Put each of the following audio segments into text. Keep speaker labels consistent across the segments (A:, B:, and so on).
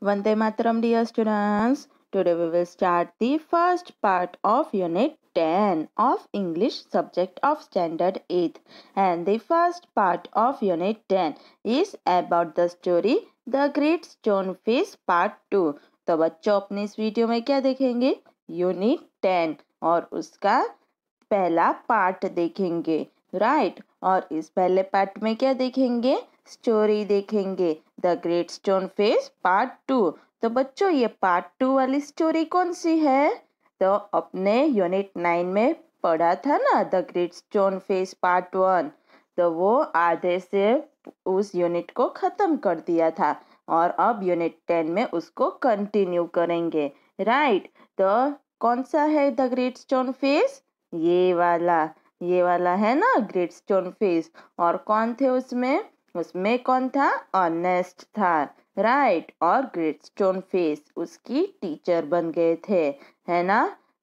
A: Vande Mataram, dear students. Today we will start the first part of Unit 10 of English subject of Standard 8. And the first part of Unit 10 is about the story The Great Stone Face Part 2. तो बच्चों अपने इस video में क्या देखेंगे unit 10 और उसका पहला पार्ट देखेंगे राइट right? और इस पहले पार्ट में क्या देखेंगे स्टोरी देखेंगे. The great stone face part two तो बच्चों, ये पार्ट टू वाली स्टोरी कौन सी है? तो अपने यूनिट नाइन में पढ़ा था ना the great stone face part one तो वो आधे से उस यूनिट को ख़त्म कर दिया था और अब यूनिट टेन में उसको कंटिन्यू करेंगे. राइट तो कौन सा है द ग्रेट स्टोन फेस ये वाला. ये वाला है ना ग्रेट स्टोन फेस और कौन थे उसमें? उसमें कौन था? ऑनेस्ट था। राइट और ग्रेट स्टोन फेस उसकी टीचर बन गए थे, है ना?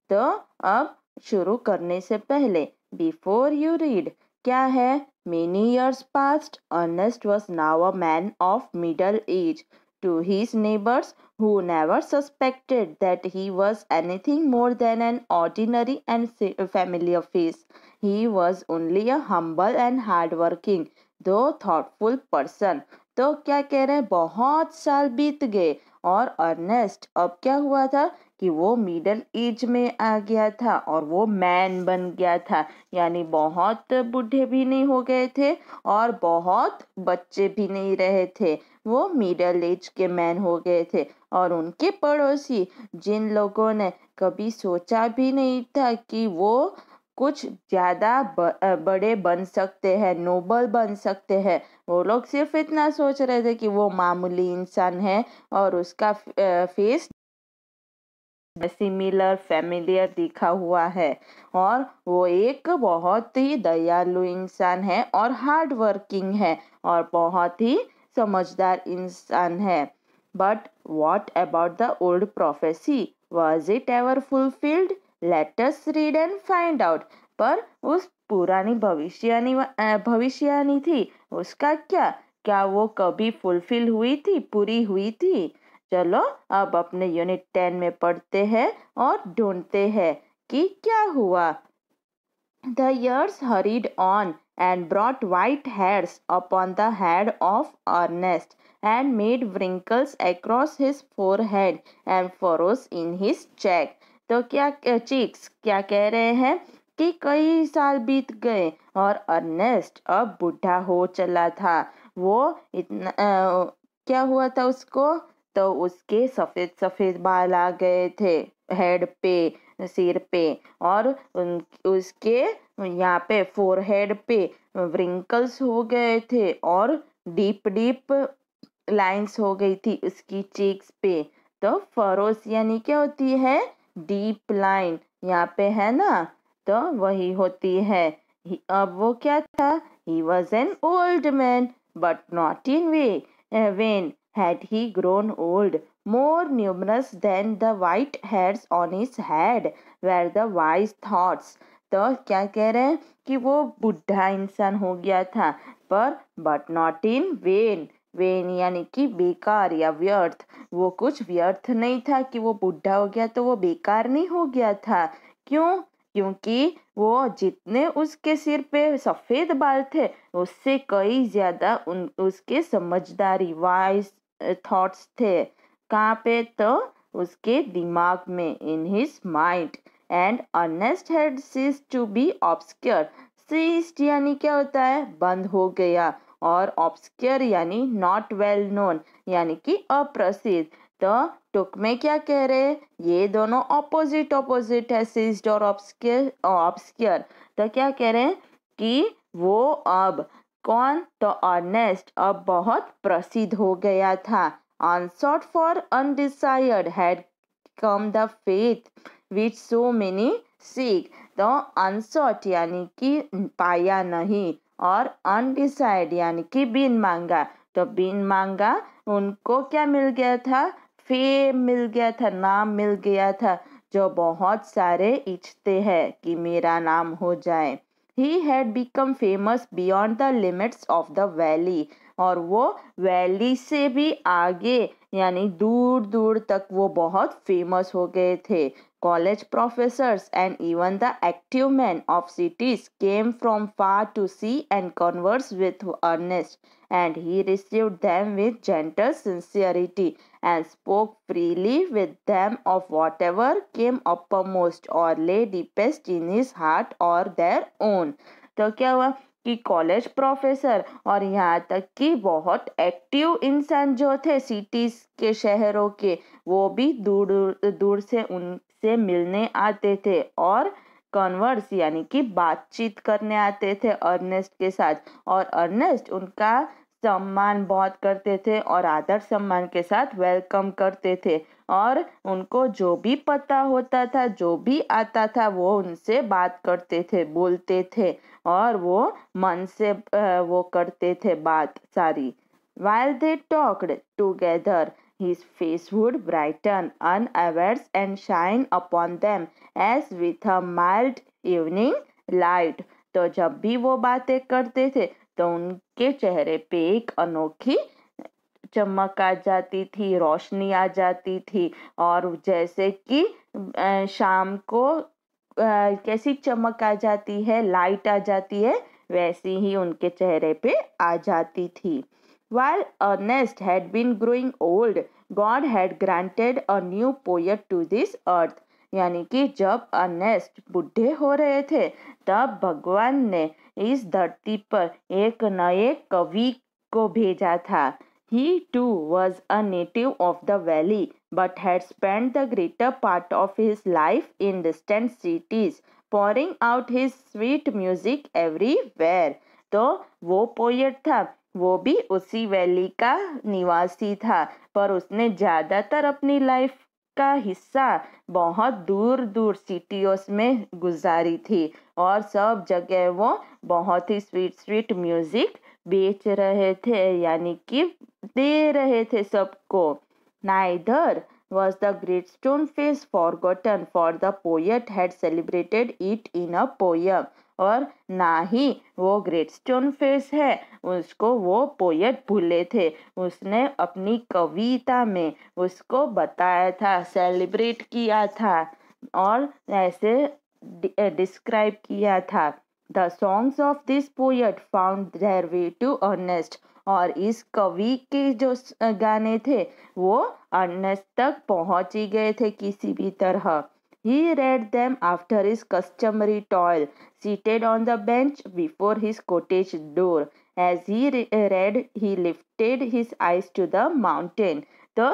A: तो अब शुरू करने से पहले बिफोर यू रीड क्या है? Many years past Ernest was now a man of middle age to his neighbours who never suspected that he was anything more than an ordinary and family office he was only a humble and hard working though thoughtful person तो क्या कह रहे हैं? बहुत साल बीत गए और अर्नेस्ट अब क्या हुआ था कि वो मिडल एज में आ गया था और वो मैन बन गया था। यानी बहुत बूढ़े भी नहीं हो गए थे और बहुत बच्चे भी नहीं रहे थे। वो मिडल एज के मैन हो गए थे और उनके पड़ोसी, जिन लोगों ने कभी सोचा भी नहीं था कि वो कुछ ज़्यादा बड़े बन सकते हैं, नोबल बन सकते हैं। वो लोग सिर्फ़ इतना सोच रहे थे कि वो मामूली इंसान है और उसका फेस सिमिलर फैमिलियर दिखा हुआ है। और वो एक बहुत ही दयालु इंसान है और हार्ड वर्किंग है और बहुत ही समझदार इंसान है। But what about the old prophecy was it ever fulfilled let us read and find out पर उस पुरानी भविष्यवाणी भविष्यवाणी थी उसका क्या? क्या वो कभी फुलफिल हुई थी, पूरी हुई थी? चलो, अब अपने यूनिट टेन में पढ़ते हैं और ढूंढते हैं कि क्या हुआ। The years hurried on and brought white hairs upon the head of Ernest and made wrinkles across his forehead and furrows in his cheek तो क्या चीक्स क्या कह रहे हैं कि कई साल बीत गए और अर्नेस्ट अब बूढ़ा हो चला था। वो इतना आ, क्या हुआ था उसको? तो उसके सफ़ेद सफ़ेद बाल आ गए थे हेड पे सिर पे और उन, उसके यहाँ पे फोरहेड पे व्रिंकल्स हो गए थे और डीप डीप लाइंस हो गई थी उसकी चीक्स पे। तो फरोस यानी क्या होती है? डीप लाइन यहाँ पे है ना? तो वही होती है। अब वो क्या था? He was an old man but not in way vain had he grown old more numerous than the white hairs on his head were the wise thoughts. तो क्या कह रहे हैं? कि वो बुढ़ा इंसान हो गया था, पर but not in vain vain, यानी कि बेकार या व्यर्थ। वो कुछ व्यर्थ नहीं था कि वो बुढ़ा हो गया तो वो बेकार नहीं हो गया था। क्यों? क्योंकि वो जितने उसके सिर पे सफ़ेद बाल थे, उससे कई ज़्यादा उन, उसके समझदारी वाइज थॉट्स थे। कहाँ पे? तो उसके दिमाग में in his mind and Ernest had cease to be obscure ceased यानी क्या होता है? बंद हो गया। और ऑब्सक्योर यानी नॉट वेल नोन यानी कि अप्रसिद्ध। तो टुक में क्या कह रहे हैं? ये दोनों ऑपोजिट ऑपोजिट है सीज्ड और ऑब्सक्योर ऑब्सक्योर तो क्या कह रहे हैं? कि वो अब कौन? तो अर्नेस्ट अब बहुत प्रसिद्ध हो गया था। Unsought for undesired had come the fame which so many seek तो अनसॉट यानी कि पाया नहीं। और अनडिसाइड यानी कि बिन मांगा। तो बिन मांगा उनको क्या मिल गया था? फेम मिल गया था, नाम मिल गया था, जो बहुत सारे इच्छते हैं कि मेरा नाम हो जाए। He had become famous beyond the limits of the valley और वो वैली से भी आगे यानी दूर दूर तक वो बहुत फ़ेमस हो गए थे। College professors and even the active men of cities came from far to see and converse with Ernest, and he received them with gentle sincerity and spoke freely with them of whatever came uppermost or lay deepest in his heart or their own. तो क्या हुआ कि college professor और यहाँ तक कि बहुत active इंसान जो थे सिटीज़ के शहरों के वो भी दूर दूर से उन से मिलने आते थे और कन्वर्स यानी कि बातचीत करने आते थे अर्नेस्ट के साथ। और अर्नेस्ट उनका सम्मान बहुत करते थे और आदर सम्मान के साथ वेलकम करते थे। और उनको जो भी पता होता था, जो भी आता था, वो उनसे बात करते थे, बोलते थे और वो मन से वो करते थे बात सारी। While they talked together his face would brighten, unawares, and shine upon them as with a mild evening light. तो जब भी वो बातें करते थे तो उनके चेहरे पे एक अनोखी चमक आ जाती थी, रोशनी आ जाती थी। और जैसे कि शाम को कैसी चमक आ जाती है लाइट आ जाती है, वैसी ही उनके चेहरे पे आ जाती थी। While Ernest had been growing old, God had granted a new poet to this earth. यानी कि जब अर्नेस्ट बुढ़े हो रहे थे तब भगवान ने इस धरती पर एक नए कवि को भेजा था He too was a native of the valley, but had spent the greater part of his life in distant cities, pouring out his sweet music everywhere. तो वो पोएट था वो भी उसी वैली का निवासी था, पर उसने ज़्यादातर अपनी लाइफ का हिस्सा बहुत दूर दूर सिटीज़ में गुजारी थी और सब जगह वो बहुत ही स्वीट स्वीट म्यूज़िक बेच रहे थे, यानी कि दे रहे थे सबको। Neither was the great stone face forgotten, for the poet had celebrated it in a poem और ना ही वो ग्रेट स्टोन फेस है। उसको वो पोएट भूले थे। उसने अपनी कविता में उसको बताया था सेलिब्रेट किया था और ऐसे डिस्क्राइब किया था। The songs of this poet found their way to Ernest और इस कवि के जो गाने थे वो अर्नेस्ट तक पहुँच ही गए थे किसी भी तरह। He read them after his customary toil, seated on the bench before his cottage door. As he read, he lifted his eyes to the mountain. The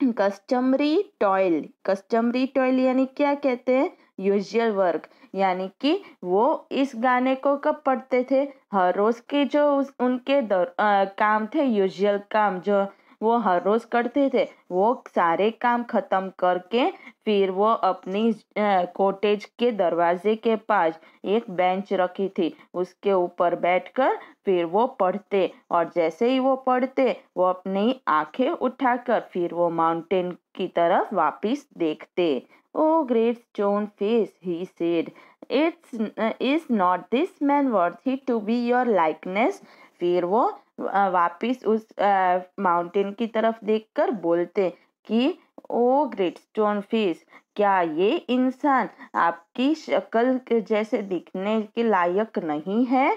A: customary toil customary toil यानी क्या कहते हैं यूजुअल वर्क यानी कि वो इस गाने को कब पढ़ते थे हर रोज के जो उनके दर, आ, काम थे यूजुअल काम जो वो हर रोज करते थे। वो सारे काम खत्म करके फिर वो अपनी कोटेज के दरवाजे के पास एक बेंच रखी थी। उसके ऊपर बैठकर फिर वो पढ़ते और जैसे ही वो पढ़ते, वो अपनी आँखें उठाकर फिर वो माउंटेन की तरफ़ वापस देखते। O great stone face he said it's is not this man worthy to be your likeness फिर वो वापिस उस माउंटेन की तरफ़ देखकर बोलते कि, ओ ग्रेट स्टोन फ़िश क्या ये इंसान आपकी शक्ल जैसे दिखने के लायक नहीं है?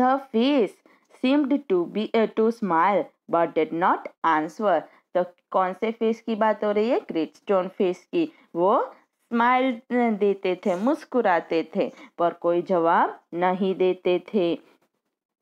A: The face seemed to be to smile but did not answer तो कौन से फेस की बात हो रही है? ग्रेट स्टोन फेस की। वो स्माइल देते थे, मुस्कुराते थे, पर कोई जवाब नहीं देते थे।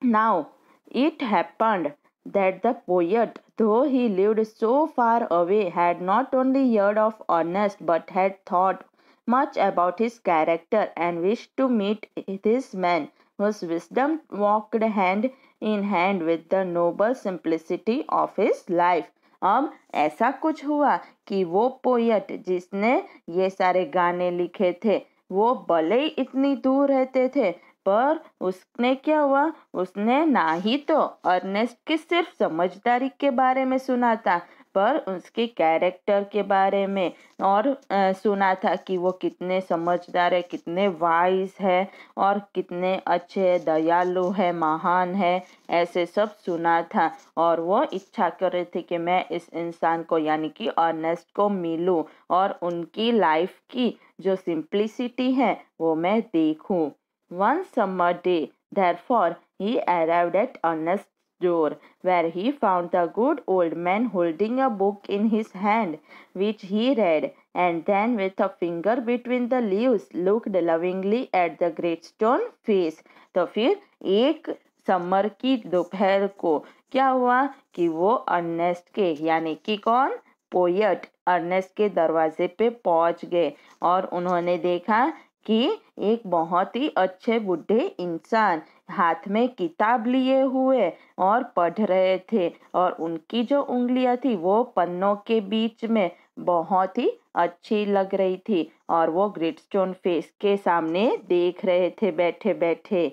A: Now It happened that the poet, though he lived so far away, had not only heard of Ernest but had thought much about his character and wished to meet this man whose wisdom walked hand in hand with the noble simplicity of his life. अब ऐसा कुछ हुआ कि वो poet जिसने ये सारे गाने लिखे थे वो भले ही इतनी दूर रहते थे पर उसने क्या हुआ? उसने ना ही तो अर्नेस्ट की सिर्फ़ समझदारी के बारे में सुना था पर उसके कैरेक्टर के बारे में और आ, सुना था कि वो कितने समझदार है कितने वाइज है और कितने अच्छे दयालु है महान है ऐसे सब सुना था। और वो इच्छा कर रहे थे कि मैं इस इंसान को यानी कि ऑनेस्ट को मिलूं और उनकी लाइफ की जो सिंप्लिसिटी है वो मैं देखूँ। One summer day Therefore, he arrived at Ernest's door, where he found the good old man holding a book in his hand, which he read, and then with a finger between the leaves looked lovingly at the great stone face. तो फिर एक summer की दोपहर को क्या हुआ कि वो अर्नेस्ट के यानी कि कौन पोयट अर्नेस्ट के दरवाजे पे पहुँच गए और उन्होंने देखा कि एक बहुत ही अच्छे बुढ़े इंसान हाथ में किताब लिए हुए और पढ़ रहे थे और उनकी जो उंगलियाँ थी वो पन्नों के बीच में बहुत ही अच्छी लग रही थी और वो ग्रेट स्टोन फेस के सामने देख रहे थे बैठे बैठे।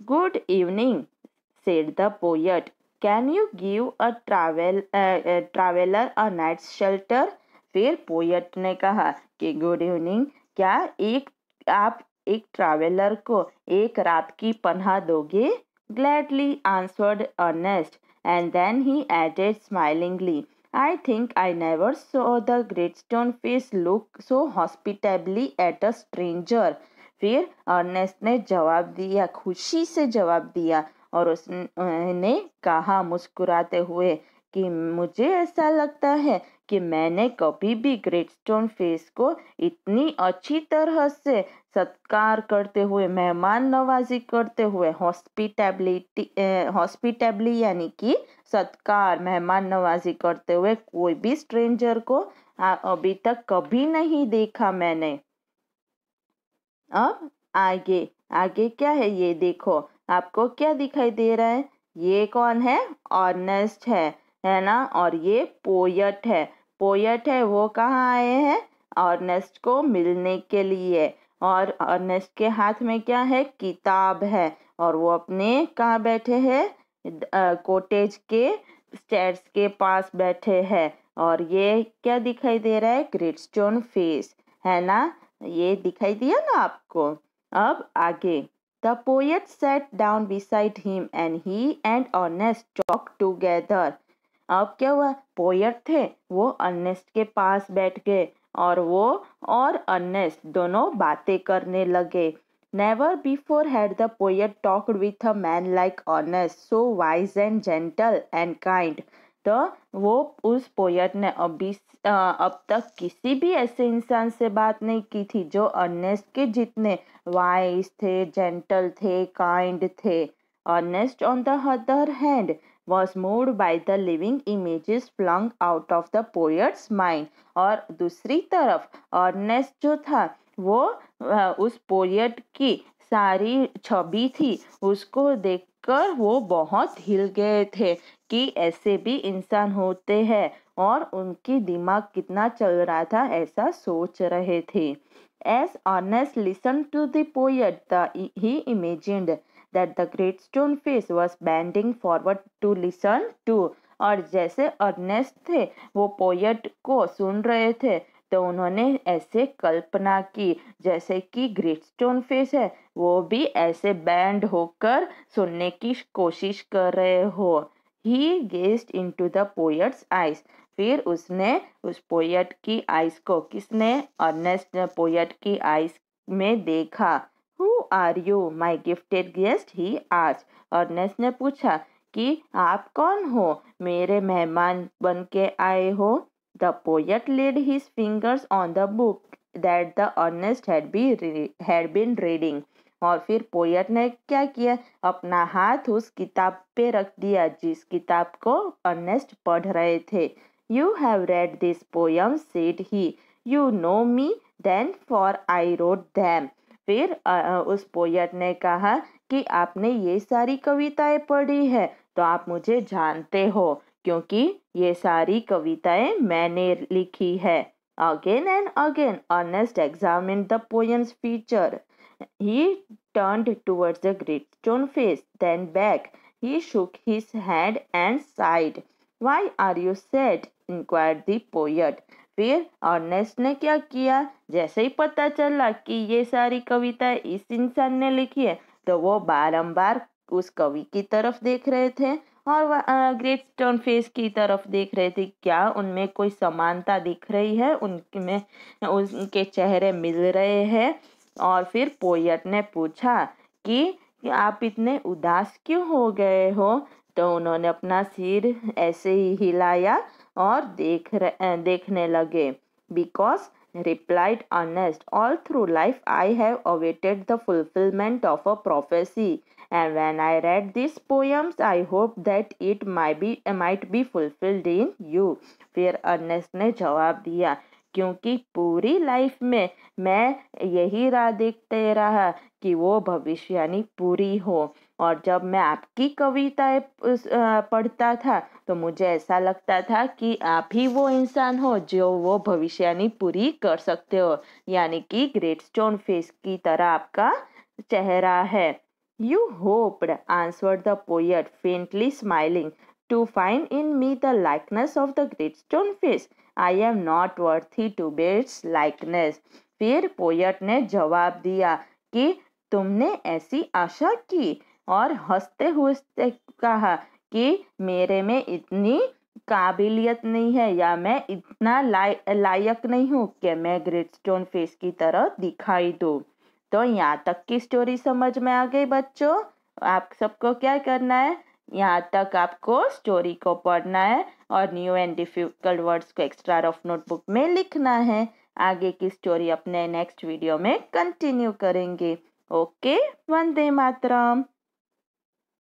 A: Good evening said the poet can you give a travel traveller a night shelter फिर पोयट ने कहा कि गुड इवनिंग, क्या एक आप एक ट्रैवलर को एक रात की पन्हा दोगे? Gladly answered Ernest and then he added smilingly I think I never saw the great stone face look so hospitably at a stranger फिर अर्नेस्ट ने जवाब दिया, खुशी से जवाब दिया, और उसने कहा मुस्कुराते हुए कि मुझे ऐसा लगता है कि मैंने कभी भी ग्रेट स्टोन फेस को इतनी अच्छी तरह से सत्कार करते हुए, मेहमान नवाजी करते हुए हॉस्पिटेबिलिटी हॉस्पिटेबली यानी कि सत्कार, मेहमान नवाजी करते हुए कोई भी स्ट्रेंजर को अभी तक कभी नहीं देखा मैंने। अब आगे आगे क्या है ये देखो, आपको क्या दिखाई दे रहा है? ये कौन है? ऑर्नेस्ट है। है ना? और ये पोयट है। पोयट है वो कहाँ आए हैं? ऑर्नेस्ट को मिलने के लिए। और अर्नेस्ट के हाथ में क्या है? किताब है। और वो अपने कहाँ बैठे हैं? कोटेज के स्टेट्स के पास बैठे हैं। और ये क्या दिखाई दे रहा है? Great stone face. है ना? ये दिखाई दिया ना आपको? अब आगे। The poet sat down beside him and he and Ernest talk together अब क्या हुआ? पोएट थे, वो अर्नेस्ट के पास बैठ गए और वो और अर्नेस्ट दोनों बातें करने लगे। Never before had the poet talked with a man like Ernest so wise and gentle and kind तो वो, उस पोएट ने अभी अब तक किसी भी ऐसे इंसान से बात नहीं की थी जो अर्नेस्ट के जितने वाइज थे जेंटल थे काइंड थे। Ernest on the other hand was moved by the living images flung out of the poet's mind. और दूसरी तरफ़, अर्नेस्ट जो था, वो उस पोएट की सारी छवि थी। उसको देखकर वो बहुत हिल गए थे कि ऐसे भी इंसान होते हैं और उनकी दिमाग कितना चल रहा था ऐसा सोच रहे थे। As Ernest listen to the poet the he imagined that the great stone face was bending forward to listen to. और जैसे अर्नेस्ट थे, वो पोएट को सुन रहे थे तो उन्होंने ऐसे कल्पना की, जैसे कि ग्रेट स्टोन फेस है, वो भी ऐसे बैंड होकर सुनने की कोशिश कर रहे हो। He gazed into the poet's eyes फिर उसने उस पोएट की आइस को किसने अर्नेस्ट पोएट की आइस में देखा। Are you my gifted guest? He आज अर्नेस्ट ने पूछा कि आप कौन हो? मेरे मेहमान बन के आए हो। The poet laid his fingers on the book that the Ernest had be had been reading और फिर पोएट ने क्या किया? अपना हाथ उस किताब पे रख दिया, जिस किताब को अर्नेस्ट पढ़ रहे थे। You have read this poem said he you know me then for I wrote them फिर उस पोयट ने कहा कि आपने ये सारी कविताएँ पढ़ी है तो आप मुझे जानते हो, क्योंकि ये सारी कविताएँ मैंने लिखी है। Again and again Ernest examine the poems feature he turned towards the great stone face, then back. He shook his head and sighed. Why are you sad inquire the poet फिर अर्नेस्ट ने क्या किया? जैसे ही पता चला कि ये सारी कविता इस इंसान ने लिखी है तो वो बारंबार उस कवि की तरफ़ देख रहे थे और ग्रेट स्टोन फेस की तरफ़ देख रहे थे। क्या उनमें कोई समानता दिख रही है? उनमें उनके चेहरे मिल रहे हैं? और फिर पोयट ने पूछा कि आप इतने उदास क्यों हो गए हो? तो उन्होंने अपना सिर ऐसे ही हिलाया और देख रहे देखने लगे। Because replied Ernest all through life I have awaited the fulfilment of a prophecy and when I read this poems I hope that it my be might be fulfilled in you फिर Ernest ने जवाब दिया क्योंकि पूरी life में मैं यही राह देखते रहा कि वो भविष्यवाणी पूरी हो। और जब मैं आपकी कविताएँ पढ़ता था तो मुझे ऐसा लगता था कि आप ही वो इंसान हो जो वो भविष्यवाणी पूरी कर सकते हो। यानी कि ग्रेट स्टोन फेस की तरह आपका चेहरा है। You hoped answer the poet faintly smiling to find in me the likeness of the great stone face I am not worthy to be its likeness फिर पोयट ने जवाब दिया कि तुमने ऐसी आशा की और हँसते हुए कहा कि मेरे में इतनी काबिलियत नहीं है या मैं इतना लाय, लायक नहीं हूँ कि मैं ग्रेट स्टोन फेस की तरह दिखाई दूँ। तो यहाँ तक की स्टोरी समझ में आ गई बच्चों। आप सबको क्या करना है? यहाँ तक आपको स्टोरी को पढ़ना है और न्यू एंड डिफ़िकल्ट वर्ड्स को एक्स्ट्रा रफ नोटबुक में लिखना है। आगे की स्टोरी अपने नेक्स्ट वीडियो में कंटिन्यू करेंगे। ओके वंदे मातरम।